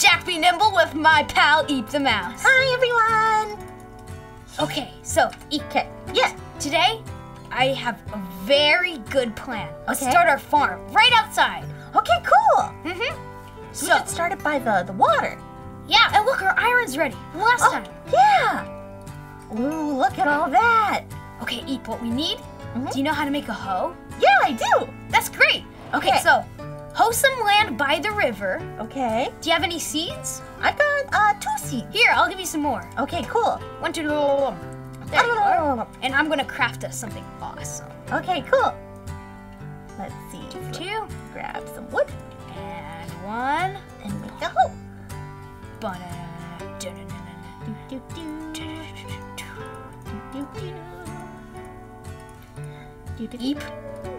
Jack B. Nimble with my pal Eep the Mouse. Hi, everyone. Okay, so Eep, Okay. Yeah. today I have a very good plan. Let's start our farm right outside. Okay, cool. Mm-hmm. So, So, we should start it by the, the water. yeah, and look, our iron's ready. Last Oh, time. yeah. Ooh, look at all that. Okay, Eep, what we need? Mhm. Do you know how to make a hoe? Yeah, I do. That's great. Okay, Okay. so hoe some land by the river. Okay. Do you have any seeds? I've got uh, two seeds. Here, I'll give you some more. Okay, cool. One, two, there you are. And I'm gonna craft us something awesome. Okay, cool. Let's see. Two Grab some wood and one. and make a hole. Banana. Do, do, do. Do, do. Do, do, do. Eep, Eep.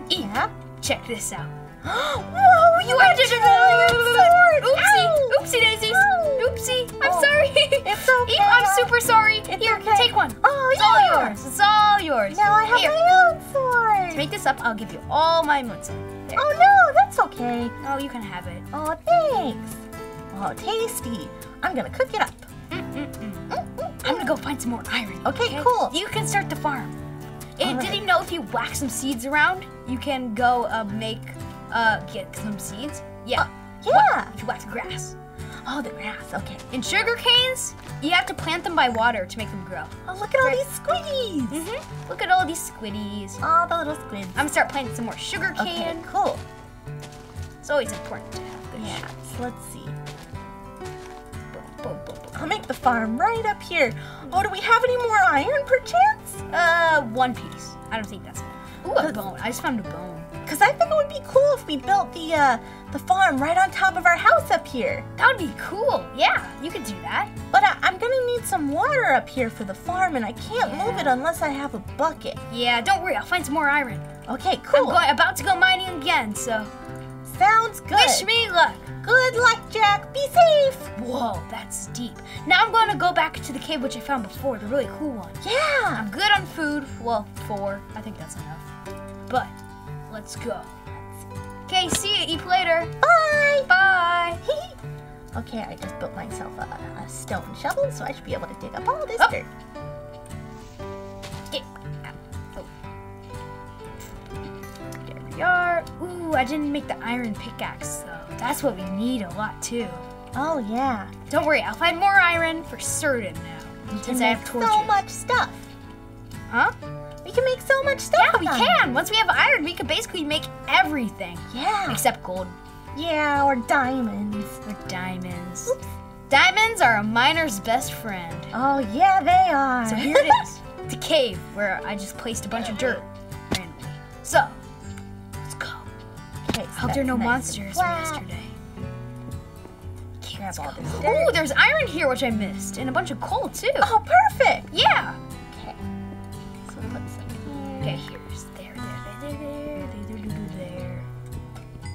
Yeah. Check this out. Whoa, you I have did two it! Oopsie! Ow. Oopsie daisies! Ow. Oopsie! I'm Oh, sorry. it's okay. Eep, I'm super sorry. It's Here, okay. take one. Oh, It's yeah. all yours. It's all yours. Now I have Here, my own sword. to make this up, I'll give you all my moonstone. There. Oh no, that's okay. Oh, you can have it. Oh, thanks. Oh, tasty. I'm gonna cook it up. Mm-mm-mm. Mm-mm. I'm gonna go find some more iron. Okay, cool. You can start the farm. Eh, All Did right. you know if you whack some seeds around, you can go uh, make, uh, get some seeds? Yeah. Uh, yeah. If you whack the grass. Oh, the grass. Okay. And sugar canes, you have to plant them by water to make them grow. Oh, look at all these squiddies. Mm-hmm. Look at all these squiddies. All the little squids. I'm gonna start planting some more sugar cane. Okay, cool. It's always important to have good Yeah. So let's see. I'll make the farm right up here. Oh, do we have any more iron, perchance? Uh, one piece. I don't think that's enough. Ooh, a bone. I just found a bone. Cause I think it would be cool if we built the uh, the farm right on top of our house up here. That would be cool. Yeah, you could do that. But I, I'm gonna need some water up here for the farm, and I can't move it unless I have a bucket. Yeah, don't worry. I'll find some more iron. Okay, cool. I'm going, about to go mining again, so Sounds good. wish me luck. Good luck, Jack. Be safe. Whoa, that's deep. Now I'm going to go back to the cave which I found before, the really cool one. Yeah. I'm good on food. Well, four. I think that's enough. But let's go. Okay, see you. Eat later. Bye. Bye. okay, I just built myself a, a stone shovel, so I should be able to dig up all this Oh. dirt. Get out. Oh. There we are. Ooh, I didn't make the iron pickaxe though. That's what we need a lot too. Oh yeah. Don't worry, I'll find more iron for certain now. Can I have so much stuff. Huh? We can make so much stuff. Yeah, we can. Once we have iron, we can basically make everything. Yeah. Except gold Yeah, or diamonds. or diamonds. Oops. Diamonds are a miner's best friend. Oh yeah, they are. So here it is. It's a cave where I just placed a bunch of dirt randomly. So, let's go. okay, I hope there are no monsters from yesterday. Grab all this Ooh, dirt. there's iron here which I missed, and a bunch of coal too. Oh, perfect.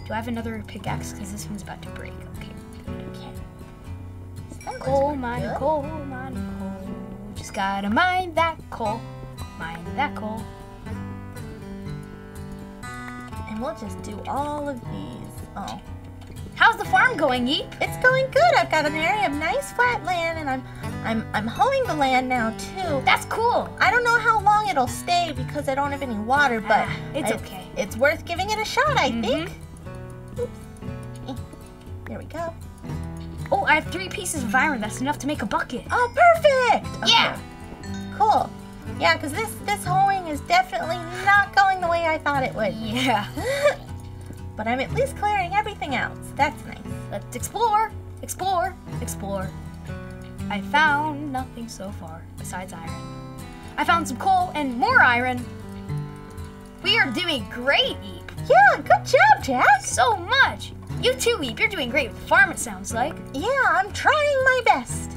Do I have another pickaxe? Because this one's about to break. Okay. Okay. So Coal, mine, good. coal, mine, coal. Just gotta mine that coal. Mine that coal. And we'll just do all of these. Oh. How's the farm going, Eep? It's going good. I've got an area of nice flat land and I'm I'm I'm hoeing the land now too. That's cool. I don't know how long it'll stay because I don't have any water, but Ah, it's I- okay. It's worth giving it a shot, I Mhm. think. We go. Oh, I have three pieces of iron. That's enough to make a bucket. Oh, perfect. Okay. Yeah. Cool. Yeah, because this this hoeing is definitely not going the way I thought it would. Yeah. but I'm at least clearing everything else. That's nice. Let's explore, explore, explore. I found nothing so far besides iron. I found some coal and more iron. We are doing great, Eep. Yeah, good job, Jack. So much. You too, Eep. You're doing great with the farm, it sounds like. Yeah, I'm trying my best.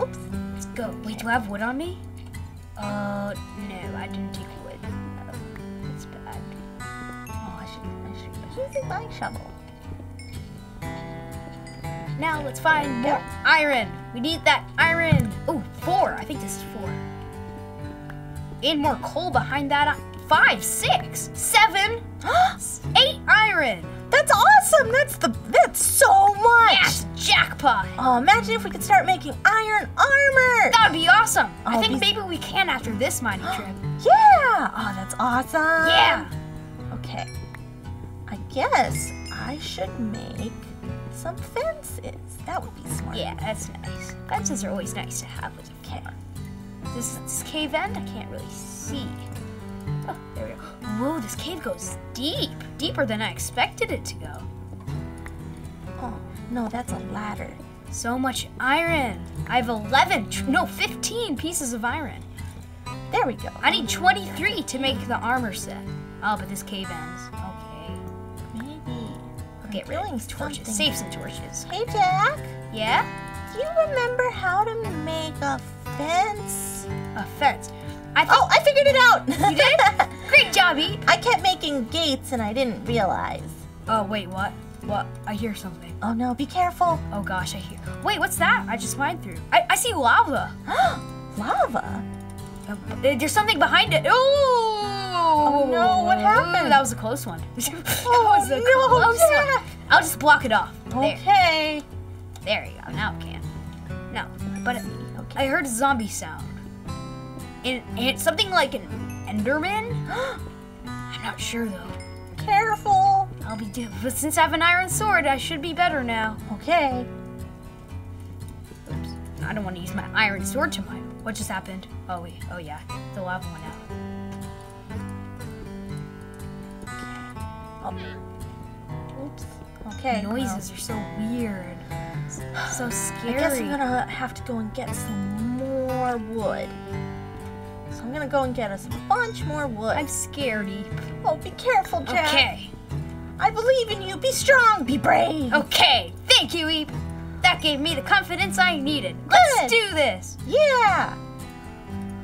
Oops. Let's go. Wait, do I have wood on me? Uh, no, I didn't take wood. Oh, that's bad. Oh, I should I should be using my shovel. Now let's find more iron. We need that iron. Oh, four. I think this is four. And more coal behind that. Five, six, seven, eight iron. That's awesome. That's the that's so much. Yes, jackpot. Oh, imagine if we could start making iron armor. That would be awesome. Oh, I Oh, think these- maybe we can after this mining trip. Yeah. Oh, that's awesome. Yeah. Okay. I guess I should make some fences. That would be smart. Yeah, that's nice. Fences are always nice to have with a Okay. This, this cave end, I can't really see. Oh, there we go. Whoa, this cave goes deep. Deeper than I expected it to go. Oh, no, that's a ladder. So much iron. I have 11, no, 15 pieces of iron. There we go. I need 23 to make the armor set. Oh, but this cave ends. Okay. Maybe. I'll get rid of torches. Save some torches. Hey, Jack. Yeah? Do you remember how to make a fence? A fence. I Oh, I figured it out. you did? Great job. I kept making gates and I didn't realize. Oh, wait, what? What? I hear something. Oh no, be careful. Oh gosh, I hear. Wait, what's that? I just mined through. I, I see lava. Lava. Uh, There's something behind it. Ooh! Oh no, what happened? Ooh, that was a close one. that Oh, was a no, close one. I'll just block it off. There, Okay. there you go. Now it can. No, but it, Okay. I heard a zombie sound. And, and it's something like an Enderman. I'm not sure though. Careful. I'll be. But since I have an iron sword, I should be better now. Okay. Oops. I don't want to use my iron sword to mine. What just happened? Oh wait. Oh yeah. The lava went out. Oh. Oops. Okay. The noises are so weird. So scary. I guess I'm gonna have to go and get some more wood. So I'm gonna go and get us a bunch more wood. I'm scaredy. Oh, be careful, Jack. Okay. I believe in you. Be strong. Be brave. Okay. Thank you, Eep. That gave me the confidence I needed. Let's do this. Yeah.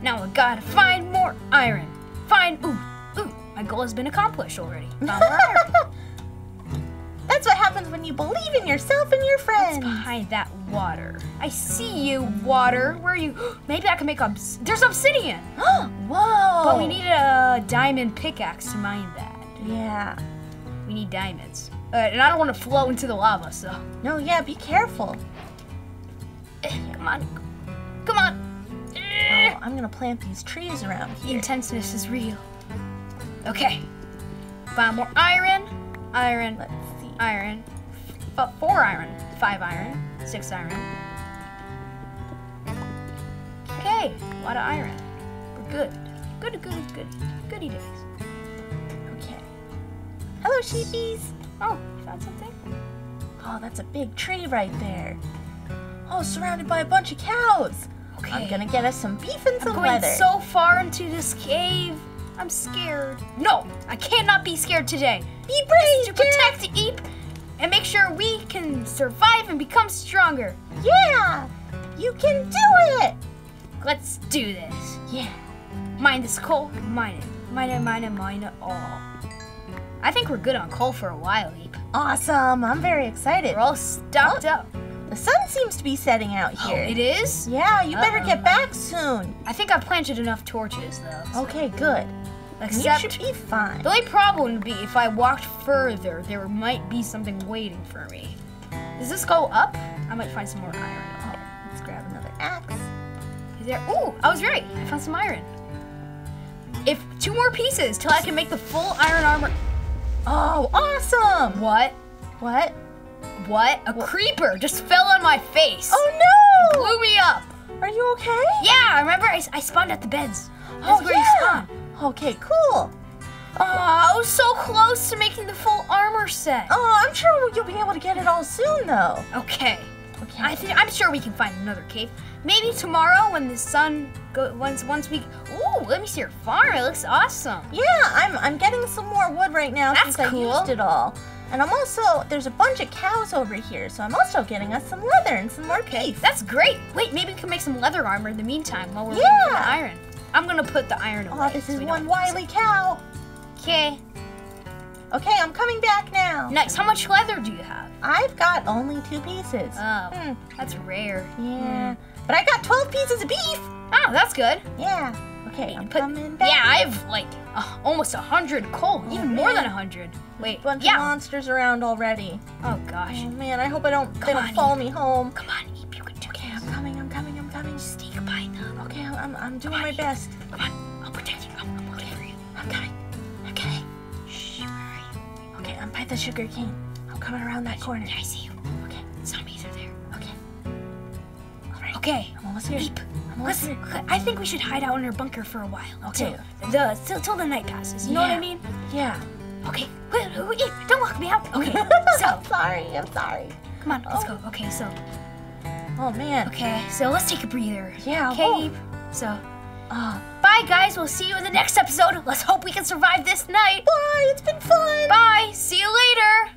Now I gotta find more iron. Find ooh ooh. My goal has been accomplished already. Found more iron. That's what happens when you believe in yourself and your What's friends. behind that water? I see you, water. Where are you? Maybe I can make obs- There's obsidian. Whoa. But we need a diamond pickaxe to mine that. Yeah. We need diamonds. Uh, and I don't want to flow into the lava, so. No, yeah, be careful. Eh, Come on. Come on. Eh. Oh, I'm gonna plant these trees around The here. intenseness is real. Okay. Find more iron. Iron. Let's see. Iron. F- four iron. Five iron. Six iron. Okay. A lot of iron. We're good. Good, good, good. Goody days. Okay. Hello, sheepies. Oh, found something? Oh, that's a big tree right there. Oh, surrounded by a bunch of cows. Okay. I'm gonna get us some beef and I'm some going leather. so far into this cave. I'm scared. No, I cannot be scared today. be brave, To protect Eep and make sure we can survive and become stronger. Yeah, you can do it. Let's do this. Yeah. Mine this coal. Mine it. Mine it, mine it, mine it all. I think we're good on coal for a while, Eep. Awesome. I'm very excited. We're all stocked oh, up. The sun seems to be setting out Oh, here. it is? Yeah, you better Uh-oh. get um, back soon. I think I planted enough torches, though. Okay, good. And you should be fine. the only problem would be if I walked further, there might be something waiting for me. Does this go up? I might find some more iron. Oh, let's grab another axe. Is there? Ooh, I was right. I found some iron. If two more pieces till I can make the full iron armor. Oh, awesome! What? What? What? A creeper just fell on my face. Oh no! Blew me up. Are you okay? Yeah, I remember I, I spawned at the beds. That's oh where yeah. you spawned. Okay, cool. Oh, I was so close to making the full armor set. Oh, I'm sure you'll be able to get it all soon, though. Okay. Okay. I think I'm sure we can find another cave. Maybe tomorrow when the sun go once once we. Ooh, let me see your farm. It looks awesome. yeah, I'm I'm getting some more wood right now That's since cool. I used it all. And I'm also there's a bunch of cows over here, so I'm also getting us some leather and some more beef. That's great. Wait, maybe we can make some leather armor in the meantime while we're waiting for the Yeah. iron. I'm gonna put the iron away. Oh, this is we one wily cow. Okay. Okay, I'm coming back now. Nice. How much leather do you have? I've got only two pieces. Oh, Hmm, that's rare. yeah. But I got 12 pieces of beef. Oh, that's good. Yeah. Okay, I'm Put- coming back. yeah, I have like uh, almost a hundred coal, even more than man. a hundred. Wait, bunch yeah. of monsters around already. Oh gosh. Oh man, I hope I don't. they Come don't on, follow me home. Come on, I'm. Doing my best. Come on, I'll protect you. I'm, you. I'm coming. Okay. Shh, where are you? Okay, I'm by the sugar cane. I'm coming around that corner. I see you. Okay. Zombies are there. Okay. All right. Okay. I'm almost here. Eep. I'm almost Let's, here. I think we should hide out in our bunker for a while. Okay. Till the till, till the night passes. You know what I mean? Yeah. Okay. Wait, wait, Eep, don't lock me out. Okay. so I'm sorry. I'm sorry. come on, let's Oh. go. Okay. So Oh man. okay. So let's take a breather. Yeah. Okay. So Oh. bye guys. We'll see you in the next episode. Let's hope we can survive this night. Bye. It's been fun. Bye. See you later.